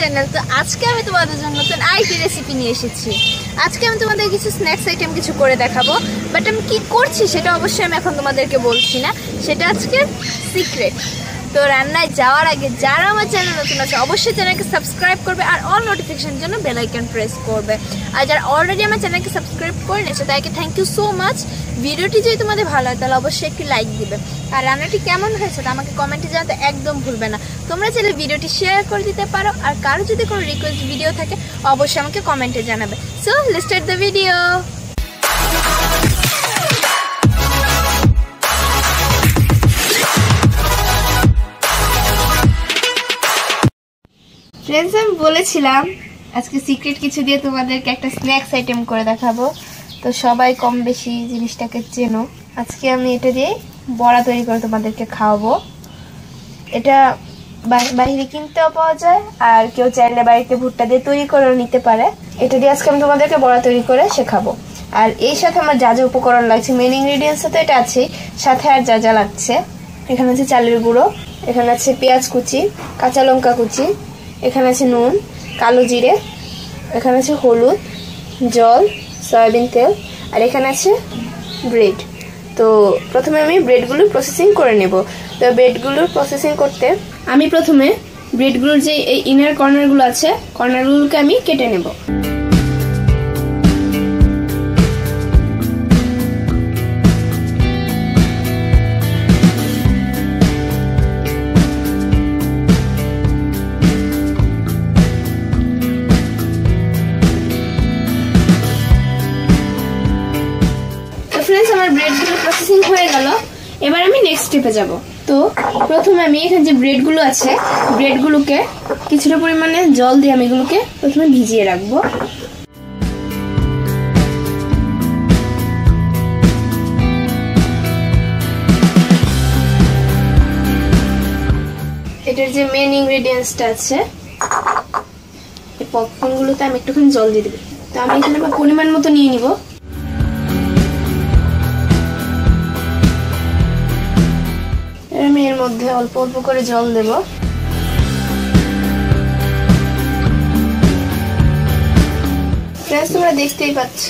Channel তো আজকে আমি তোমাদের জন্য নতুন আইটি রেসিপি নিয়ে এসেছি। আজকে আমি তোমাদের কিছু স্ন্যাক্স আইটেম কিছু করে দেখাবো। বাট আমি কি করছি সেটা অবশ্যই আমি এখন তোমাদেরকে বলছি না। সেটা আজকে সিক্রেট তো রান্নায় যাওয়ার আগে যারা আমার চ্যানেল নতুন আছে, অবশ্যই চ্যানেলকে সাবস্ক্রাইব করবে আর অল নোটিফিকেশনের জন্য বেল আইকন প্রেস করবে। আর যারা অলরেডি আমার চ্যানেলকে সাবস্ক্রাইব করে নিয়েছে তাদেরকে থ্যাংক ইউ সো মাচ ভিডিওটি যদি তোমাদের ভালো হয়, তাহলে অবশ্যই একটি লাইক দিবে। আর রান্নাটি কেমন হয়েছে তা আমাকে কমেন্টে জানাতে একদম ভুলবে না। তোমরা চাইলে ভিডিওটি শেয়ার করে দিতে পারো, আর কারও যদি কোনো রিকোয়েস্ট ভিডিও থাকে, অবশ্যই আমাকে কমেন্টে জানাবে। So listed the video friends আমি বলেছিলাম, আজকে সিক্রেট কিছু দিয়ে তোমাদেরকে একটা স্ন্যাক্স আইটেম করে দেখাবো। তো সবাই কম বেশি জিনিসটাকে চেনো। আজকে আমি এটা দিয়ে বড়া তৈরি করে তোমাদেরকে খাওয়াবো। এটা বাহি- বাইরে কিনতেও পাওয়া যায়, আর কেউ চাইলে বাড়িতে ভুট্টা দিয়ে তৈরি করেও নিতে পারে। এটা দিয়ে আজকে আমি তোমাদেরকে বড়া তৈরি করে শেখাবো। আর এই সাথে আমার যা যা উপকরণ লাগছে মেন ইনগ্রিডিয়েন্টস তো এটা আছেই, সাথে আর যা যা লাগছে। এখানে আছে চালের গুঁড়ো, এখানে আছে পেঁয়াজ কুচি, কাঁচা লঙ্কা কুচি, এখানে আছে নুন, কালো জিরে, এখানে আছে হলুদ, জল সয়াবিন তেল, আর এখানে আছে ব্রেড। তো প্রথমে আমি ব্রেডগুলো প্রসেসিং করে নেব। তো ব্রেডগুলোর প্রসেসিং করতে আমি প্রথমে ব্রেডগুলোর যে এই ইনার কর্নারগুলো আছে কর্নারগুলোকে আমি কেটে নেব। প্রসেসিং হয়ে গেল। এবার আমি নেক্সট স্টেপে যাব। তো প্রথমে আমি এখানে যে ব্রেডগুলো আছে ব্রেডগুলোকে কিছুটা পরিমাণে জল দিয়ে আমি এগুলোকে প্রথমে ভিজিয়ে রাখব। এটার যে মেন ইনগ্রেডিয়েন্টসটা আছে, এই পপকর্নগুলোতে আমি একটুখানি জল দিয়ে দেবো। তো আমি এখানে পরিমাণ মতো নিয়ে নিব। আমি এর মধ্যে অল্প অল্প করে জল দেব। তোমরা দেখতেই পাচ্ছ।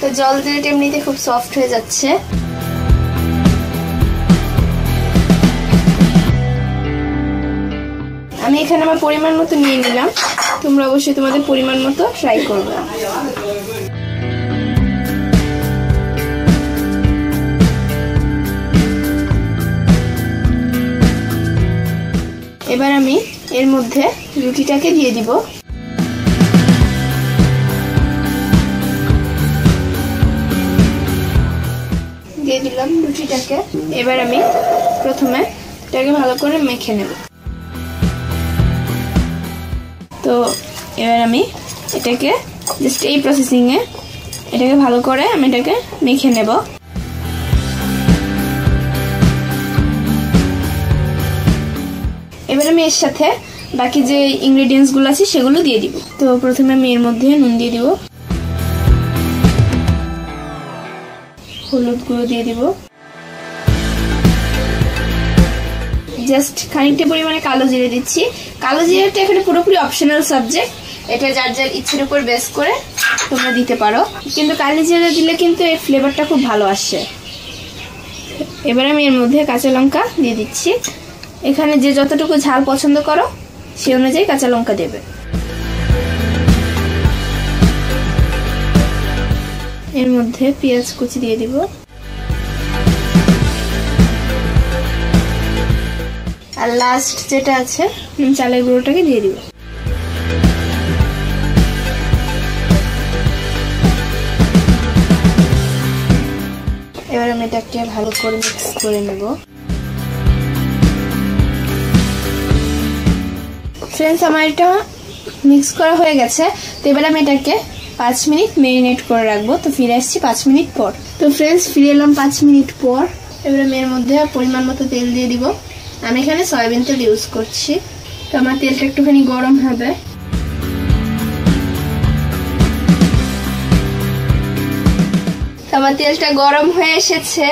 তো জল দিলে এমনিতে খুব সফট হয়ে যাচ্ছে। আমি এখানে আমার পরিমাণ মতো নিয়ে নিলাম। তোমরা অবশ্যই তোমাদের পরিমাণ মতো ফ্রাই করবে। এবার আমি এর মধ্যে রুটিটাকে দিয়ে দিব। দিয়ে দিলাম রুটিটাকে। এবার আমি প্রথমে এটাকে ভালো করে মেখে নেব। তো এবার আমি এটাকে জাস্ট এই প্রসেসিংয়ে এটাকে ভালো করে আমি এটাকে মেখে নেব। আমি এর সাথে বাকি যে ইনগ্রেডিয়েন্টসগুলো আছে সেগুলো দিয়ে দিব। তো প্রথমে আমি এর মধ্যে নুন দিয়ে দিব। হলুদ গুঁড়ো দিয়ে দিব। জাস্ট খানিকটা পরিমাণে কালো জিরে দিচ্ছি। কালো জিরেটা এখানে পুরোপুরি অপশনাল সাবজেক্ট এটা যার যার ইচ্ছের উপর বেস করে তোমরা দিতে পারো। কিন্তু কালো জিরে দিলে কিন্তু এর ফ্লেভারটা খুব ভালো আসে। এবার আমি এর মধ্যে কাঁচা লঙ্কা দিয়ে দিচ্ছি। এখানে যে যতটুকু ঝাল পছন্দ করো, সে অনুযায়ী কাঁচা লঙ্কা দেবে। এর মধ্যে পেঁয়াজ কুচি দিয়ে দিব। আর লাস্ট যেটা আছে চালের গুঁড়োটাকে দিয়ে দিব। এবার আমি এটাকে ভালো করে মিক্স করে নেব। ফ্রেন্ডস আমার এটা মিক্স করা হয়ে গেছে। তো এবার আমি এটাকে পাঁচ মিনিট মেরিনেট করে রাখব। তো ফিরে আসছি পাঁচ মিনিট পর। তো ফ্রেন্ডস ফিরে এলাম পাঁচ মিনিট পর। এবার আমি এর মধ্যে পরিমাণ মতো তেল দিয়ে দিব। আমি এখানে সয়াবিন তেল ইউজ করছি। তো আমার তেলটা একটুখানি গরম হবে। আমার তেলটা গরম হয়ে এসেছে।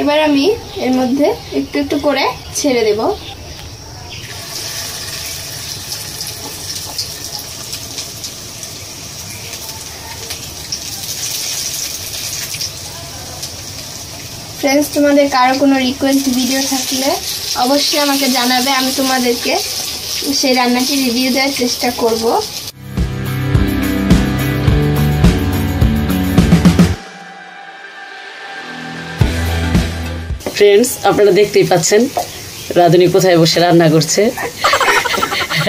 এবার আমি এর মধ্যে একটু একটু করে ছেড়ে দেব। ফ্রেন্ডস তোমাদের কারও কোনো রিকোয়েস্ট ভিডিও থাকলে অবশ্যই আমাকে জানাবে, আমি তোমাদেরকে সেই রান্নাটি রিভিউ দেওয়ার চেষ্টা করব। ফ্রেন্ডস আপনারা দেখতেই পাচ্ছেন, রাধুনি কোথায় বসে রান্না করছে?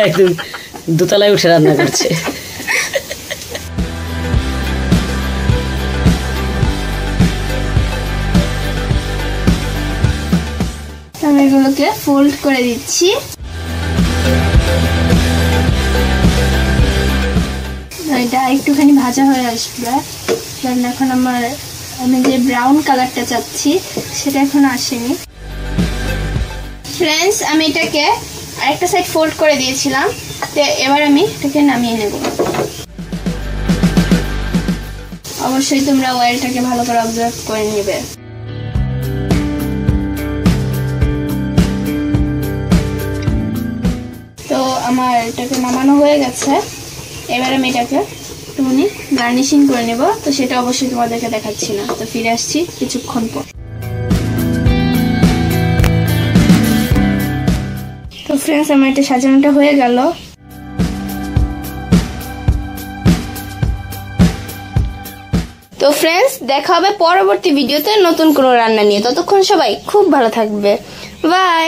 একদম দোতলায় উঠে রান্না করছে। এগুলোকে ফোল্ড করে দিচ্ছি। এটা একটুখানি ভাজা হয়ে আসবে। কারণ এখন আমার, আমি যে ব্রাউন কালারটা চাচ্ছি, সেটা এখন আসেনি। ফ্রেন্ডস আমি এটাকে আরেকটা সাইড ফোল্ড করে দিয়েছিলাম। তো এবার আমি এটাকে নামিয়ে নেব। অবশ্যই তোমরা অয়েলটাকে ভালো করে অবজার্ভ করে নেবে। এটাকে নামানো হয়ে গেছে। এবার আমি এটাকে একটুখানি গার্নিশিং করে নেব। তো সেটা অবশ্যই তোমাদেরকে দেখাচ্ছি না। তো ফিরে আসছি কিছুক্ষণ পর। তো ফ্রেন্ডস আমার এটা সাজানোটা হয়ে গেল। তো ফ্রেন্ডস দেখা হবে পরবর্তী ভিডিওতে নতুন কোনো রান্না নিয়ে। ততক্ষণ সবাই খুব ভালো থাকবে। বাই